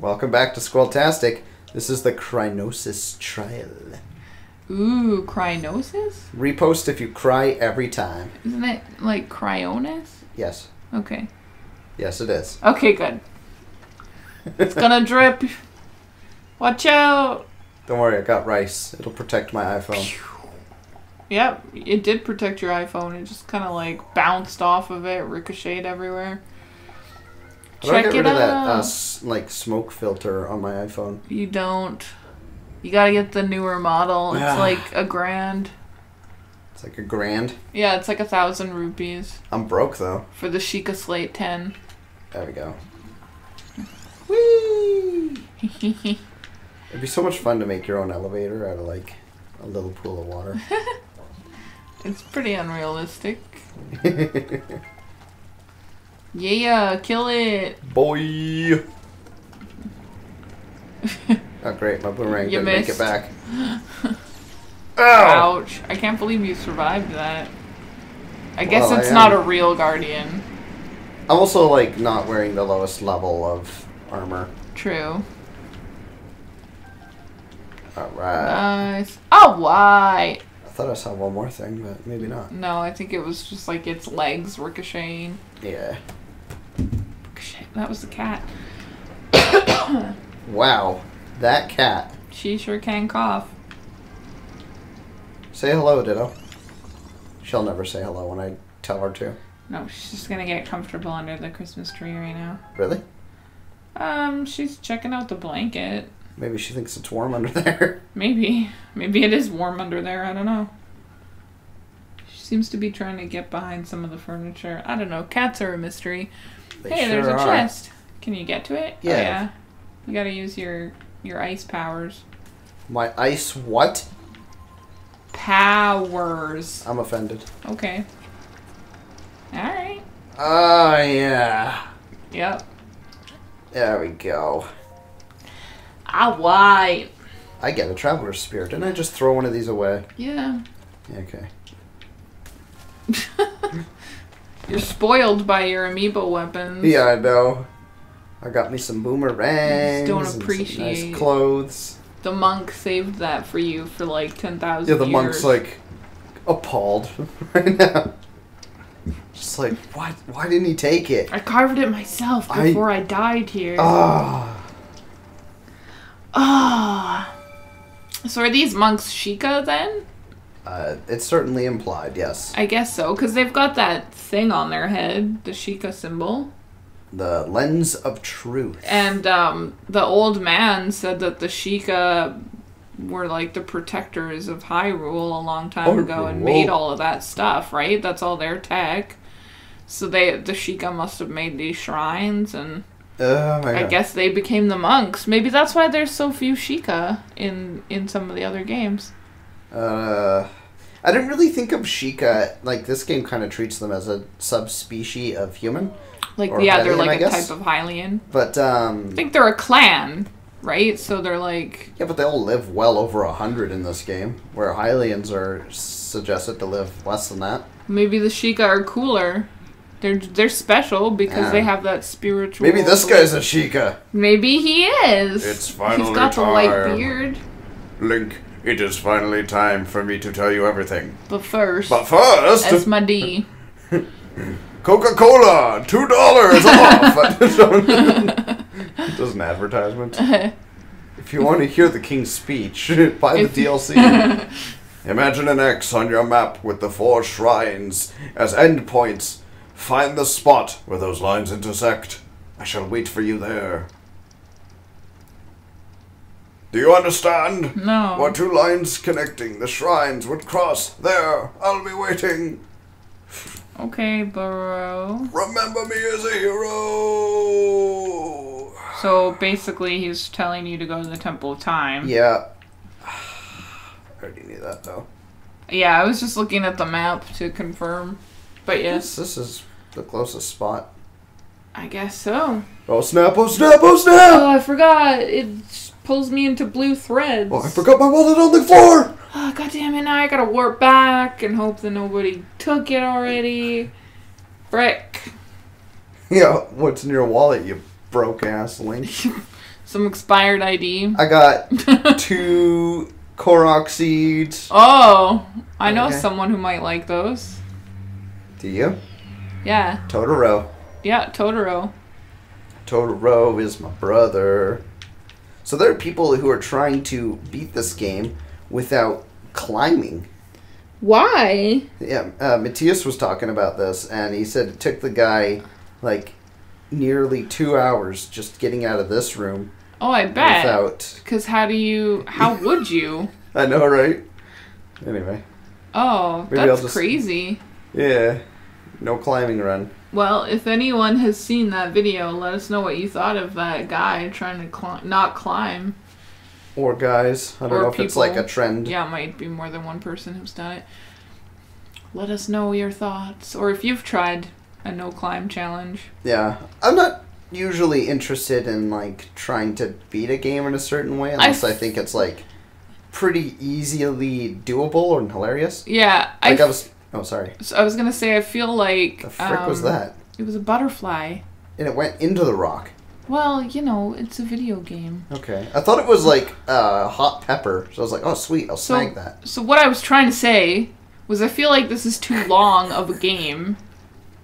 Welcome back to Squirreltastic. This is the Crinosis trial. Ooh, crynosis? Repost if you cry every time. Isn't it like cryonis? Yes. Okay. Yes, it is. Okay, good. It's gonna drip. Watch out. Don't worry, I got rice. It'll protect my iPhone. Yep, it did protect your iPhone. It just kind of like bounced off of it, ricocheted everywhere. How do I Check get it rid of that out. uh, s- like smoke filter on my iPhone? You don't. You gotta get the newer model. It's Ah. like a grand. It's like a grand. Yeah, it's like a thousand rupees I'm broke though. for the Sheikah Slate 10. There we go. Whee! It'd be so much fun to make your own elevator out of like a little pool of water. it's pretty unrealistic. Yeah, kill it. Boy. oh great, my boomerang You didn't make it back. Ow! Ouch. I can't believe you survived that. I guess Well, I it's not a real guardian. I'm also like not wearing the lowest level of armor. True. Alright. Nice. Oh, why? I thought I saw one more thing, but maybe not. No, I think it was just like its legs ricocheting. Yeah. Ricochet. That was the cat. Wow. That cat. She sure can cough. Say hello, Ditto. She'll never say hello when I tell her to. No, she's just gonna get comfortable under the Christmas tree right now. Really? Um, she's checking out the blanket. Maybe she thinks it's warm under there. Maybe. Maybe it is warm under there. I don't know. Seems to be trying to get behind some of the furniture. I don't know. Cats are a mystery. They hey, there's a are. chest. Can you get to it? Oh, Yeah. yeah. You gotta use your your ice powers. My ice what? Powers. I'm offended. Okay. Alright. Oh, yeah. Yep. There we go. Ah, why? I get a traveler's spear. Didn't I just throw one of these away? Yeah. Yeah, okay. You're spoiled by your amiibo weapons. Yeah, I know. I got me some boomerangs. don't and some appreciate- nice clothes. The monk saved that for you for like 10,000 Yeah, the years. monk's like appalled right now. Just like, why? Why didn't he take it? I carved it myself before I, died here. Ah, Ah. So are these monks Sheikah then? Uh, it's certainly implied. Yes, I guess so, because they've got that thing on their head, the Sheikah symbol. the lens of truth. And um, the old man said that the Sheikah were like the protectors of Hyrule a long time ago and Hyrule. made all of that stuff, right? That's all their tech. So they the Sheikah must have made these shrines and Oh my I god. guess they became the monks. Maybe that's why there's so few Sheikah in in some of the other games. Uh, I didn't really think of Sheikah. Like this game kind of treats them as a subspecies of human, Like Or yeah, they're like I a guess? type of Hylian. but um, I think they're a clan, right? So they're like yeah, but they all live well over a hundred in this game, where Hylians are suggested to live less than that. maybe the Sheikah are cooler. They're they're special because Yeah. they have that spiritual. Maybe this guy's a Sheikah. Maybe he is. It's finally He's got the white beard. Link, it is finally time for me to tell you everything. But first, But first, that's my D. Coca Cola, two dollars off. Does an advertisement. If you want to hear the king's speech, buy the DLC. Imagine an X on your map with the four shrines as endpoints. Find the spot where those lines intersect. I shall wait for you there. Do you understand? No. What two lines connecting the shrines would cross there. I'll be waiting. Okay, bro. Remember me as a hero. So basically, he's telling you to go to the Temple of Time. Yeah. I already knew that though. Yeah, I was just looking at the map to confirm. But Yes, yes, this is the closest spot. I guess so. Oh snap! Oh snap! Oh snap! Oh, I forgot. It pulls me into blue threads. Oh, I forgot my wallet on the floor. Ah, oh, God damn it, now I gotta warp back and hope that nobody took it already. Frick. Yeah, what's in your wallet, you broke ass link? Some expired ID. I got two Korok seeds. Oh, I know Okay. someone who might like those. Do you? Yeah, Totoro. yeah, Totoro. Totoro is my brother. So there are people who are trying to beat this game without climbing. Why? Yeah, uh, Matthias was talking about this, and he said it took the guy like nearly two hours just getting out of this room Oh, I bet. without. Because how do you? How would you? I know, right? Anyway, Oh, Maybe that's just- crazy. yeah, no climbing run. Well, if anyone has seen that video, let us know what you thought of that guy trying to climb, not climb. Or guys, I don't Or know if it's like a trend. Yeah, it might be more than one person who's done it. Let us know your thoughts, or if you've tried a no climb challenge. Yeah, I'm not usually interested in like trying to beat a game in a certain way unless I, f- think it's like pretty easily doable or hilarious. Yeah, I, Like I f- was. Oh, sorry. so I was gonna say I feel like The frick was um, that? It was a butterfly. And it went into the rock. Well, you know, it's a video game. Okay. I thought it was like uh, hot pepper, so I was like, oh sweet, I'll So- snag that. So what I was trying to say was I feel like this is too long of a game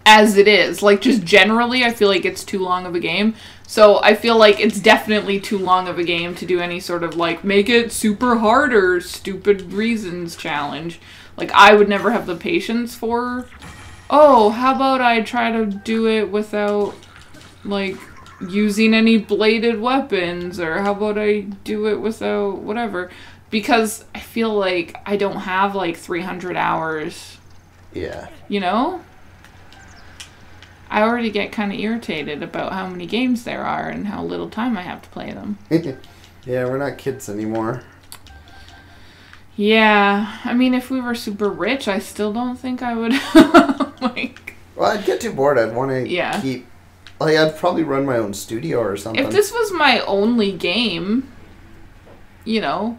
as it is. Like just generally I feel like it's too long of a game. So I feel like it's definitely too long of a game to do any sort of like make it super hard or stupid reasons challenge. Like I would never have the patience for oh, how about I try to do it without like using any bladed weapons or how about I do it without whatever because I feel like I don't have like 300 hours, Yeah. you know? I already get kind of irritated about how many games there are and how little time I have to play them. yeah, we're not kids anymore. Yeah, I mean, if we were super rich, I still don't think I would like. Well, I'd get too bored. I'd want to Yeah. keep. Like, I'd probably run my own studio or something. If this was my only game, you know,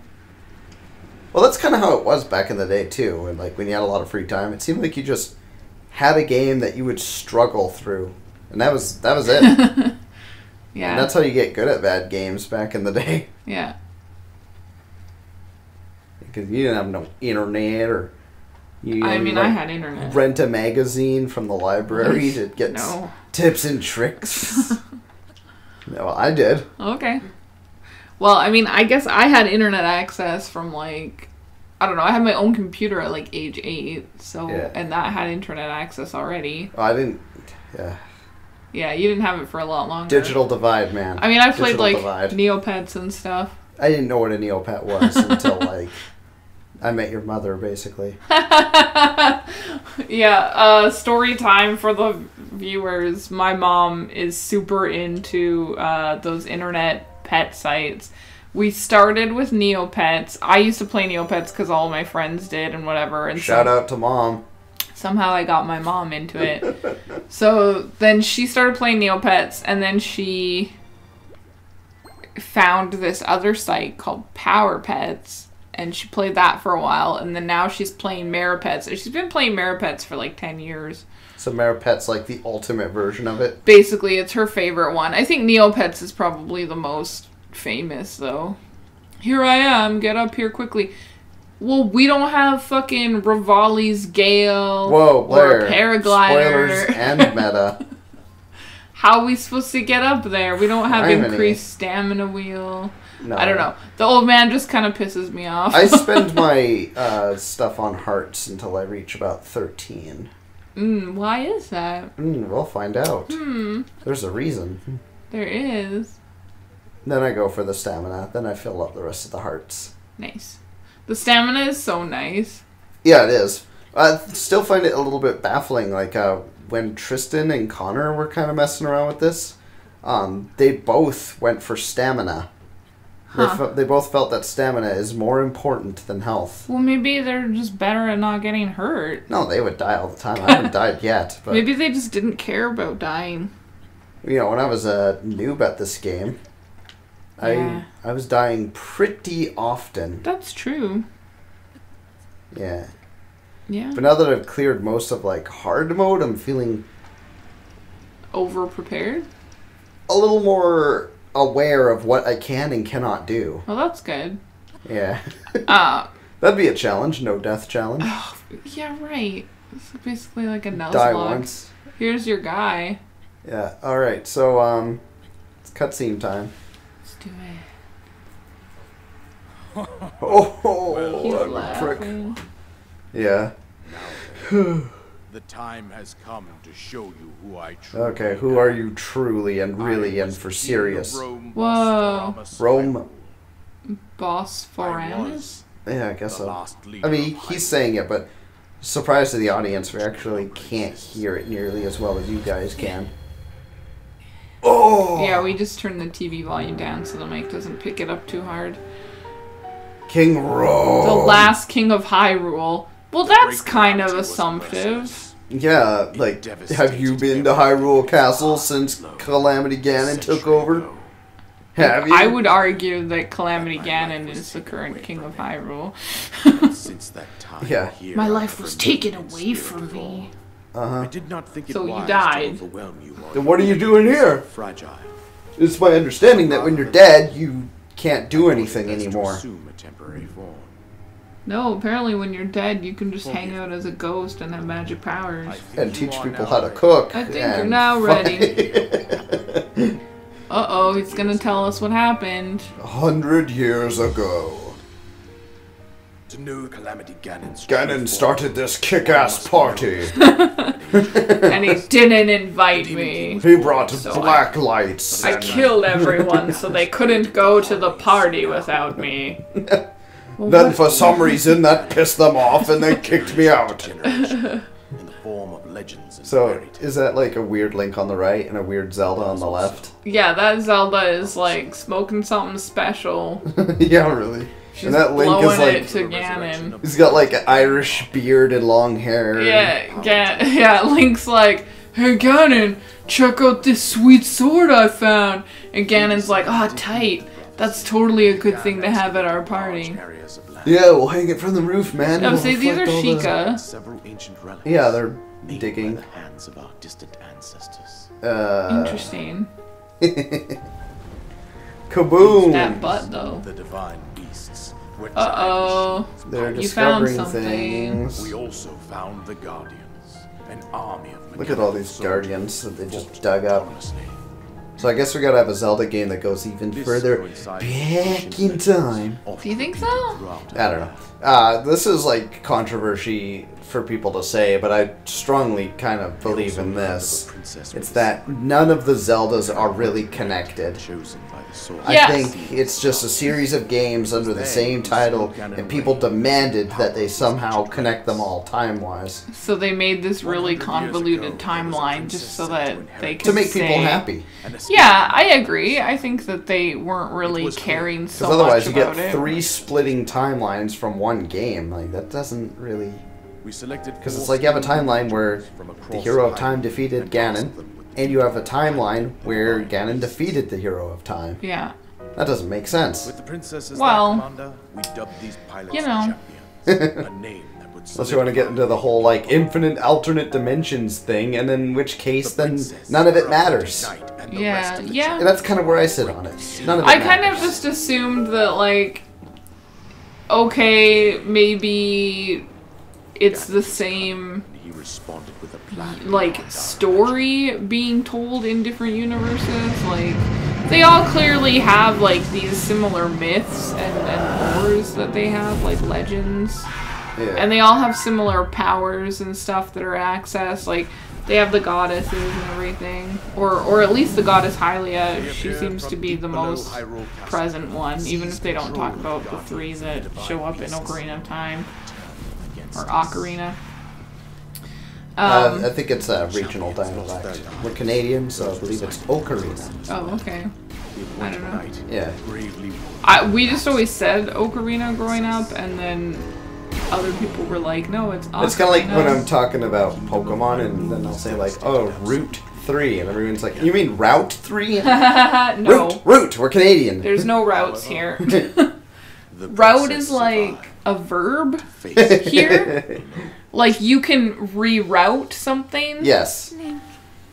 Well, that's kind of how it was back in the day too. When like when you had a lot of free time, it seemed like you just had a game that you would struggle through, and that was that was it. and yeah, that's how you get good at bad games back in the day, yeah. Because you didn't have no internet or. You I mean, I had internet. rent a magazine from the library to get No. tips and tricks. no, I did. Okay. Well, I mean, I guess I had internet access from like I don't know. I had my own computer at like age eight, so Yeah. and that had internet access already. I didn't. Yeah, Yeah, you didn't have it for a lot longer. digital divide, man. I mean, I played Digital like divide. Neopets and stuff. I didn't know what a Neopet was until like I met your mother, basically. yeah, uh, story time for the viewers. My mom is super into uh, those internet pet sites. We started with Neopets. I used to play Neopets because all my friends did and whatever. And Shout so out to mom. somehow I got my mom into it. so then she started playing Neopets, and then she found this other site called Power Pets, and she played that for a while, and then now she's playing Maripets. She's been playing Maripets for like ten years. So Maripet's like the ultimate version of it. Basically, it's her favorite one. I think Neopets is probably the most famous, though. Here I am, get up here quickly. Well, we don't have fucking Revali's Gale Whoa, or Blair. a paraglider. Spoilers and meta. How are we supposed to get up there? We don't have increased stamina wheel. No. I don't know. The old man just kind of pisses me off. I spend my uh, stuff on hearts until I reach about 13. mm, why is that? Mm, we'll find out. Hmm. There's a reason. There is. Then I go for the stamina. Then I fill up the rest of the hearts. Nice. The stamina is so nice. Yeah, it is. I still find it a little bit baffling. Like uh, when Tristan and Connor were kind of messing around with this, um, they both went for stamina. They, fe- they both felt that stamina is more important than health. Well, maybe they're just better at not getting hurt. No, they would die all the time. I haven't died yet, but Maybe they just didn't care about dying. you know, when I was a noob at this game, Yeah. I I was dying pretty often. That's true. Yeah, Yeah. but now that I've cleared most of like hard mode, I'm feeling Over prepared. a little more aware of what I can and cannot do. Well, that's good. Yeah. Uh, That'd be a challenge, no death challenge. yeah, right. It's basically like a Die Nuzlocke. once. Here's your guy. Yeah. All right. So um, it's cutscene time. Let's do it. Oh, He's that prick. laughing. Yeah. The time has come to show you who I truly Okay. Who are you truly and really and for the king of serious? Rhoam, Whoa. Bosphoramus Rhoam. Boss I Foramus? Yeah, I guess the so. I mean, he's saying it, but surprise to the audience, we actually can't hear it nearly as well as you guys can. Oh. Yeah, we just turned the TV volume down so the mic doesn't pick it up too hard. King Rhoam. The last king of Hyrule. Well, that's kind of assumptive. Yeah, like, have you been to Hyrule Castle since Calamity Ganon took over? Have you? I would argue that Calamity Ganon is the current king of Hyrule. Since that time, Yeah. here My life was taken away from me. Uh I huh. did not think it So you died. overwhelm you Then what are you doing here? Fragile. It's my understanding that when you're dead, you can't do anything anymore. assume a temporary form. No, apparently when you're dead, you can just hang out as a ghost and have magic powers. And teach people how to cook. I think you're now ready. Uh oh, he's gonna tell us what happened. A hundred years ago, To new Calamity Ganon's Ganon started this kick-ass party. And he didn't invite me. He brought So black lights. I killed everyone so they couldn't go to the party without me. Well, Then, what- for some reason, that pissed them off, and they kicked me out. in the form of legends and So, is that like a weird Link on the right and a weird Zelda on the left? yeah, that Zelda is like smoking something special. yeah, really. She's and that Link is like it to Ganon. he's got like an Irish beard and long hair. Yeah, Gan- yeah, Link's like, hey Ganon, check out this sweet sword I found. And Ganon's like, ah, tight. That's totally a good thing to have at our party. Areas of land. Yeah, we'll hang it from the roof, man. No, It'll see, these are reflect all the- Sheikah. Several ancient relics. Yeah, they're digging. the hands of our distant ancestors. Uh, Interesting. kaboom! That butt though. The divine beasts were Uh oh. They're You found discovering something. things. We also found the Guardians, an army of Look at all these guardians that they just fought dug up. autonomously. So I guess we gotta have a Zelda game that goes even This further back in time. Do you think so? I don't know. Uh, this is like controversy for people to say, but I strongly kind of believe in learned of a this. It's that none of the Zeldas are really connected. chosen by the sword. Yeah. I think it's just a series of games under the same title, and people demanded that they somehow connect them all time wise So they made this really convoluted ago, there was a timeline just so that they inherit could to make people say- happy. And a Yeah, I agree. I think that they weren't really was caring so much. Because otherwise, you about get it. three splitting timelines from one game. Like that doesn't really. We selected Because it's like you have a timeline where the hero of time defeated and Ganon, and you have a timeline where Ganon defeated the hero of time. Yeah. That doesn't make sense. With the princess as Well, their commander, we dubbed these pilots you know. champions. a name that would Unless you want to get into the whole like infinite alternate dimensions thing, and in which case then none of it matters. Yeah, yeah. And that's kind of where I sit on it. None of it I kind of just assumed that, like, okay, maybe it's the same, He responded with a plan. like, story being told in different universes. Like, they all clearly have, like, these similar myths and, and lores that they have, like, legends. Yeah. And they all have similar powers and stuff that are accessed. Like they have the goddesses and everything, or or at least the goddess Hylia. She seems to be the most present one, even if they don't talk about the three that show up in Ocarina of Time or Ocarina. Uh, Um, I think it's a regional dialect. We're Canadian, so I believe it's Ocarina. oh, okay. I don't know. Yeah. I, we just always said Ocarina growing up, and then other people were like, "No, it's Ocarina." It's kind of like when I'm talking about Pokemon, and then I'll say like, "Oh, Route 3, and everyone's like, "You mean Route 3? no, Route, Route. We're Canadian." there's no routes here. Route is like a verb here. like you can reroute something, yes.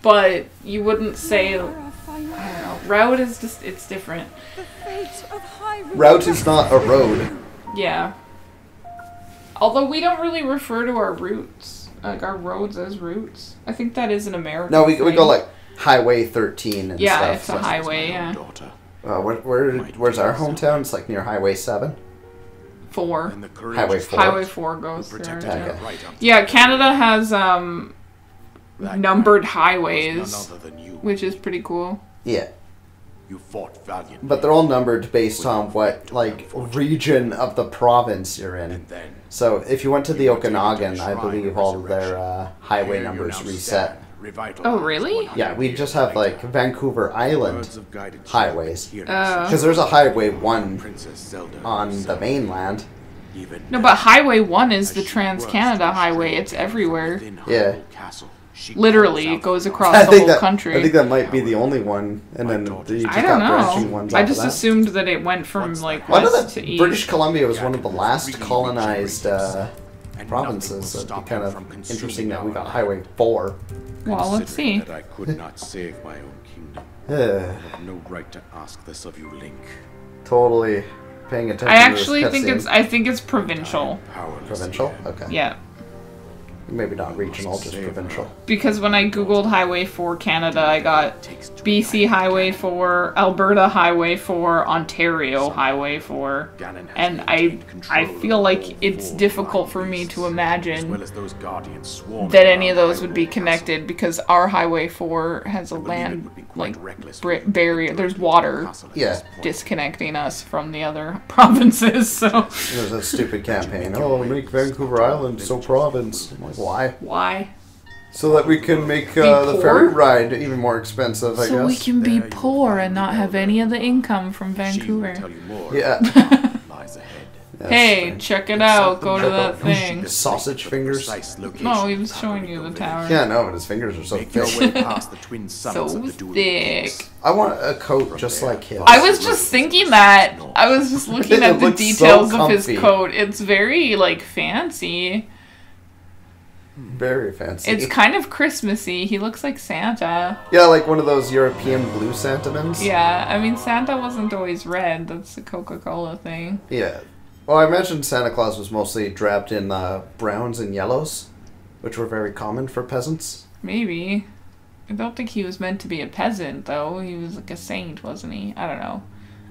but you wouldn't say I don't know, Route is just it's different. The fate of Hyrule. Route is not a road. Yeah. Although we don't really refer to our routes, like our roads as routes. I think that is an American. No, we, we go like Highway 13 and Yeah, stuff. it's a so- highway. Yeah, daughter. Uh, where, where, where's our hometown? It's like near Highway 7. four. And the courage Highway four. Highway four goes through. protected our Okay. town. her right Yeah, Canada has um numbered highways, was none other than you. which is pretty cool. Yeah. You fought valiantly. But they're all numbered based on what, like, region of the province you're in. And then So if you went to the you were taken to Okanagan, I believe all of their uh, highway numbers reset. Oh, really? Yeah, we just have like. Vancouver Island Words of guidance highways. here Oh. because there's a Highway One on the mainland. No, but Highway One is the Trans Canada Highway. It's everywhere. within Yeah. Hyrule Castle, she Literally, calls it goes across I the whole that country. I think that might be the only one, and then you just I don't got know. ones. I just of that. assumed that it went from like Well, west that to east. British Columbia was one of the last really colonized uh, provinces. So it'd be kind of interesting that we our got. Highway Four. Well, let's see. That I could not save my own kingdom. I have no right to ask this of you, Link. totally paying attention. I to actually this think cutscene. it's I think it's provincial. Provincial. Okay. Yeah. Maybe not regional, just provincial. Because when I googled Highway 4 Canada, I got BC Highway 4, Alberta Highway 4, Ontario Highway 4. And I I feel like it's difficult for me to imagine well as those guardians swarming that any of those would be connected because our Highway 4 has a Castle. I believe it land would be quite like reckless bri- for you to barrier. There's water Yeah. disconnecting us from the other provinces. So There's that stupid campaign. Oh, make Vancouver Island so province. Like, why? why? So that we can make uh, the ferry ride even more expensive, I So we can be There poor and not have any of the income from Vancouver. tell you more Yeah. lies Hey, check it out. Go to that thing. Sausage The fingers. precise No, he was showing you the tower. Yeah, no, but his fingers are so thick. way past the twin summits So of the Dueling thick. I want a coat just like him. I was just thinking that. I was just looking at the looks so details of his coat. It's very like fancy. Very fancy. It's kind of Christmassy. He looks like Santa. yeah, like one of those European blue sentiments. Yeah, I mean Santa wasn't always red. That's a Coca-Cola thing. Yeah. Well, I imagine Santa Claus was mostly draped in uh, browns and yellows, which were very common for peasants. Maybe. I don't think he was meant to be a peasant though. He was like a saint, wasn't he? I don't know.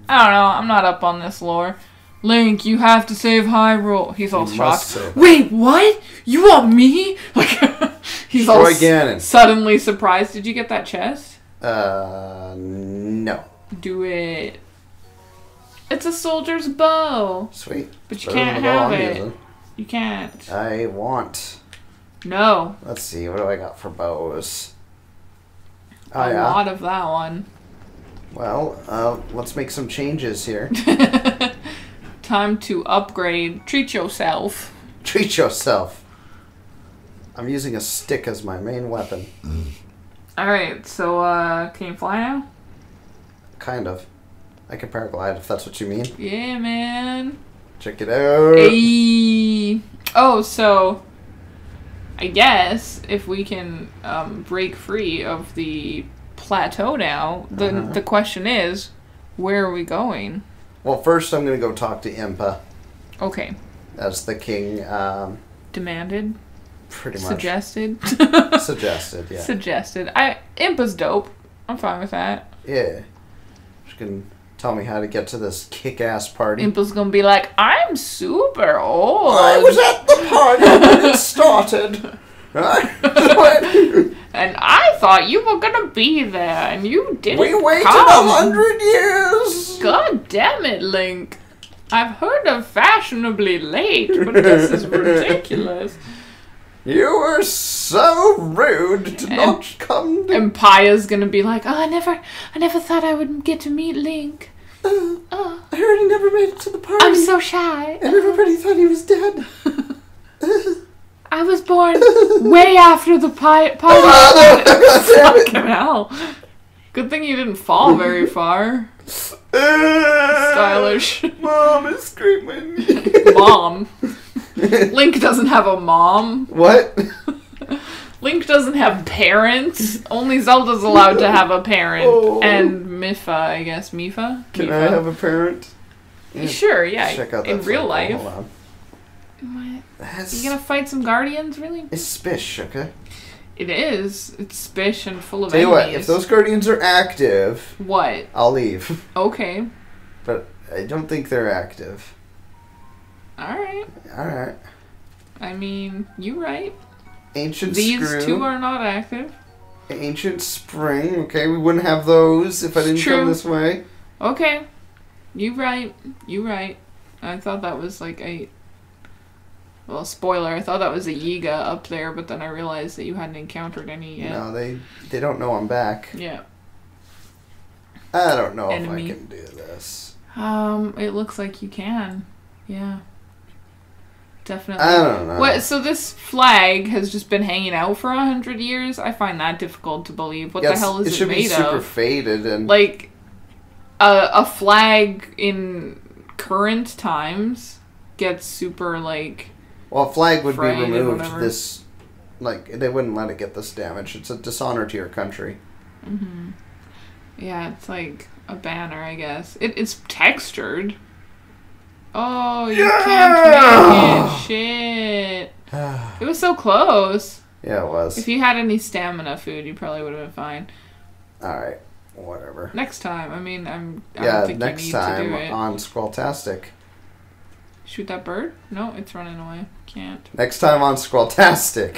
I don't know. I'm not up on this lore. Link, you have to save Hyrule. He's all You shocked. Wait, what? You want me? Like he's all Troy s- Ganon. suddenly surprised. Did you get that chest? Uh, no. Do it. It's a soldier's bow. Sweet. But you Better can't have it. using. You can't. I want. No. Let's see, what do I got for bows? A Oh, yeah. lot of that one. Well, uh, let's make some changes here. Time to upgrade. Treat yourself. Treat yourself. I'm using a stick as my main weapon. Alright, so uh can you fly now? Kind of. I can paraglide if that's what you mean. Yeah, man. Check it out. Ayy. Oh, so I guess if we can um, break free of the plateau now, then Uh-huh. the question is, where are we going? Well, first I'm gonna go talk to Impa Okay, as the king. Um, demanded, pretty much suggested, suggested. Yeah. suggested. I Impa's dope. I'm fine with that. yeah. She can tell me how to get to this kick-ass party. Impa's gonna be like, I'm super old. I was at the party when it started. and I thought you were gonna be there, and you didn't. we waited a hundred years. God damn it, Link. I've heard of fashionably late, but this is ridiculous. You were so rude to not come to. Paya's gonna be like, oh, I never, I never thought I would get to meet Link. Uh, oh, I heard he never made it to the party. I'm so shy. and everybody thought he was dead. Uh. I was born way after the. Damn it. Fucking hell. Good thing you didn't fall very far. Stylish. Mom is screaming. Mom. Link doesn't have a mom. what? Link doesn't have parents. Only Zelda's allowed to have a parent. Oh. And Mipha, I guess. Mipha? Can Mipha? I have a parent? Sure, yeah. Check out in real life. That's, You gonna fight some guardians, really? It's Spish, okay? It is. It's spish and full of Tell you what, if those guardians are active, What? I'll leave. Okay. But I don't think they're active. Alright. Alright. I mean, you right. Ancient These Screw. two are not active. Ancient Spring, okay? We wouldn't have those if I didn't True. come this way. Okay. You right. You right. I thought that was like a. Well, spoiler. I thought that was a Yiga up there, but then I realized that you hadn't encountered any yet. No, they they don't know I'm back. Yeah. I don't know Enemy. if I can do this. Um, it looks like you can. Yeah. Definitely. I don't know. What? So this flag has just been hanging out for a hundred years. I find that difficult to believe. What Yeah, the hell is it it, should be made super of? faded and Like a a flag in current times gets super like well, a flag would be removed. This like they wouldn't let it get this damage. It's a dishonor to your country. Mm-hmm. Yeah, it's like a banner, I guess. It, it's textured. Oh, you can't make it. Shit. It was so close. Yeah, it was. If you had any stamina food, you probably would have been fine. All right, whatever. Next time, I mean, I'm. I yeah, don't think next you need time to do it. on Squirreltastic. Shoot that bird? No, it's running away. Can't. Next time on Squirreltastic.